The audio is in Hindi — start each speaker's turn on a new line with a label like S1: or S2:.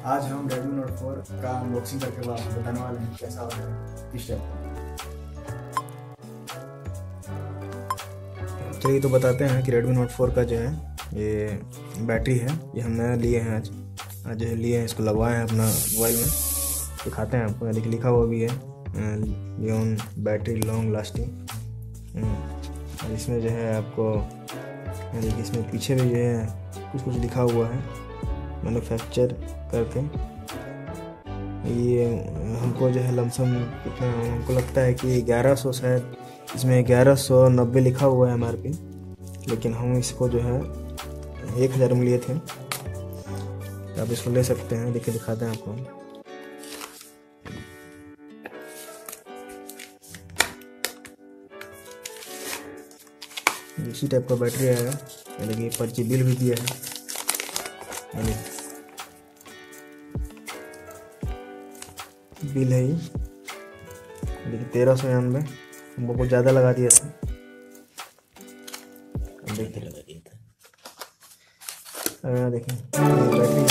S1: आज हम रेडमी नोट फोर का अनबॉक्सिंग करके आपको बताने वाले हैं कैसा है, किस टाइप का। चलिए तो बताते हैं कि Redmi Note 4 का जो है, ये बैटरी है, ये हमने लिए हैं आज। आज जो है लिए हैं, इसको लगवाए हैं अपना मोबाइल में। दिखाते हैं आपको देखिए लिखा हुआ भी है लियोन बैटरी लॉन्ग लास्टिंग और इसमें जो है आपको देखिए इसमें पीछे भी जो है कुछ कुछ लिखा हुआ है। मैन्युफैक्चर करके ये हमको जो है लमसम कितना हमको लगता है कि ग्यारह सौ शायद, इसमें ग्यारह सौ नब्बे लिखा हुआ है एम लेकिन हम इसको जो है एक हज़ार में लिए थे। आप इसको ले सकते हैं, देखिए दिखाते हैं आपको इसी टाइप का बैटरी आएगा कि पर्ची बिल भी दिया है। यानी बिल है ये। देखिए तेरह सौ निन्यानवे। बहुत ज़्यादा लगा दिया था। देखिए लगा दिया था। देखिए। बैटरी